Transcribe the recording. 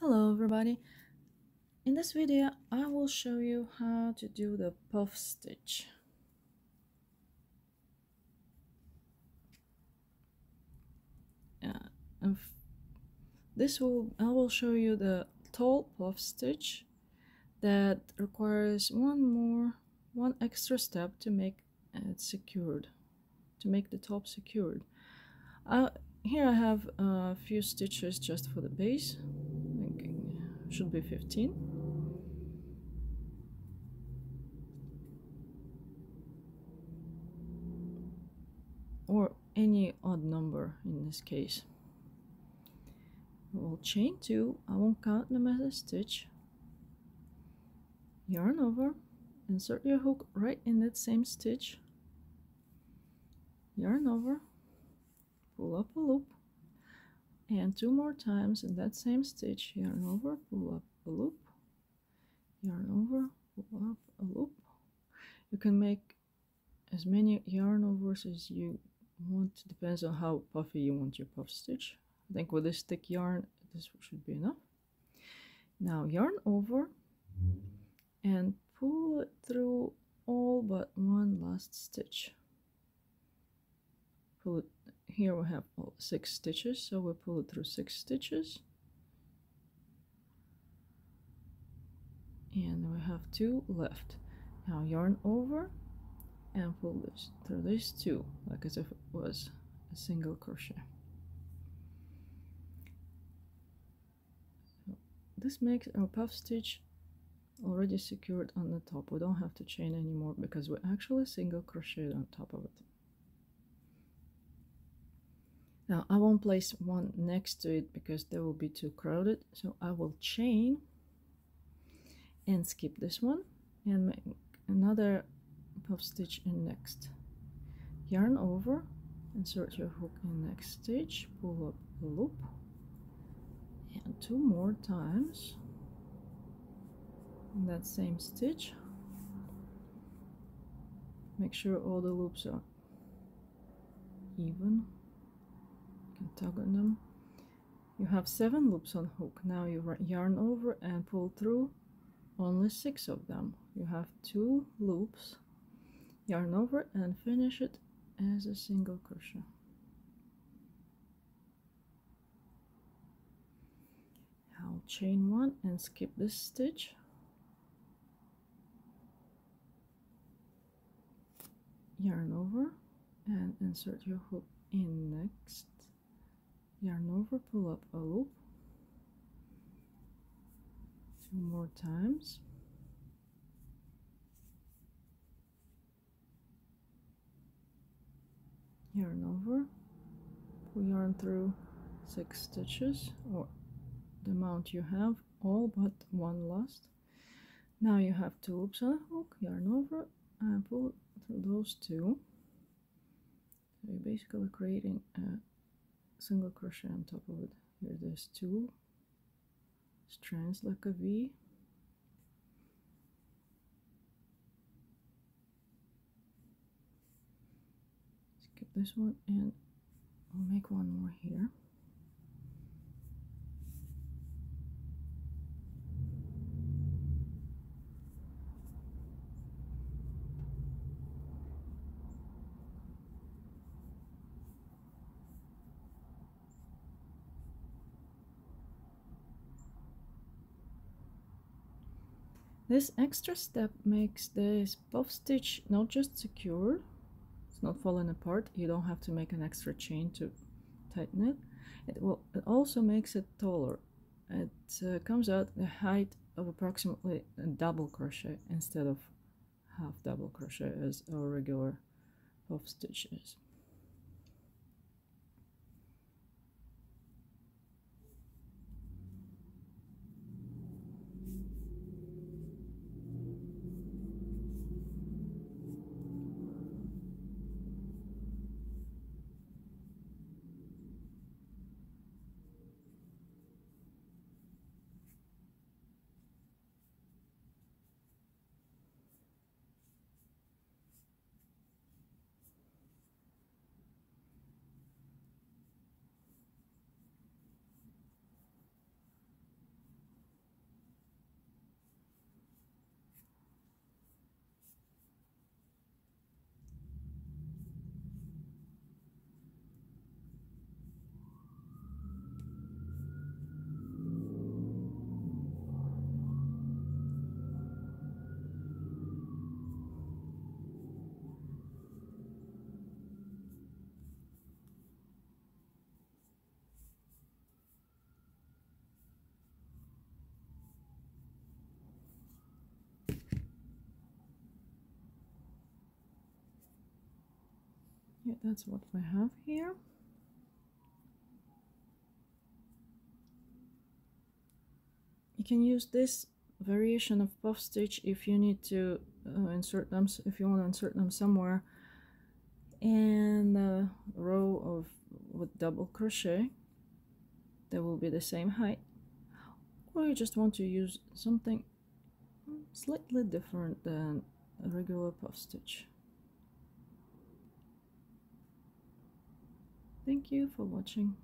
Hello everybody! In this video I will show you how to do the puff stitch. Uh, this will I will show you the tall puff stitch that requires one more one extra step to make it secured to make the top secured. Uh, here I have a few stitches just for the base should be 15 or any odd number in this case. We'll chain two. I won't count them as a stitch. Yarn over. Insert your hook right in that same stitch. Yarn over. Pull up a loop and two more times in that same stitch. Yarn over pull up a loop. Yarn over pull up a loop. You can make as many yarn overs as you want. Depends on how puffy you want your puff stitch. I think with this thick yarn this should be enough. Now yarn over and pull it through all but one last stitch. Pull it here we have six stitches so we pull it through six stitches. And we have two left. Now yarn over and pull this through these two like as if it was a single crochet. This makes our puff stitch already secured on the top. We don't have to chain anymore because we actually single crocheted on top of it now I won't place one next to it because they will be too crowded. So I will chain and skip this one and make another puff stitch in next. Yarn over, insert your hook in next stitch, pull up a loop and two more times in that same stitch. Make sure all the loops are even can tug on them. You have seven loops on hook. Now you yarn over and pull through. Only six of them. You have two loops. Yarn over and finish it as a single crochet. I'll chain one and skip this stitch. Yarn over and insert your hook in next yarn over pull up a loop two more times. Yarn over. Pull yarn through six stitches or the amount you have all but one last. Now you have two loops on a hook yarn over and pull through those two. So you're basically creating a single crochet on top of it. Here there's two. Strands like a V. Skip this one and I'll make one more here This extra step makes this puff stitch not just secure, it's not falling apart, you don't have to make an extra chain to tighten it. It, will, it also makes it taller. It uh, comes out the height of approximately a double crochet instead of half double crochet as our regular puff stitch is. Yeah, that's what we have here. You can use this variation of puff stitch if you need to uh, insert them, if you want to insert them somewhere. And a row of with double crochet. That will be the same height. Or you just want to use something slightly different than a regular puff stitch. Thank you for watching.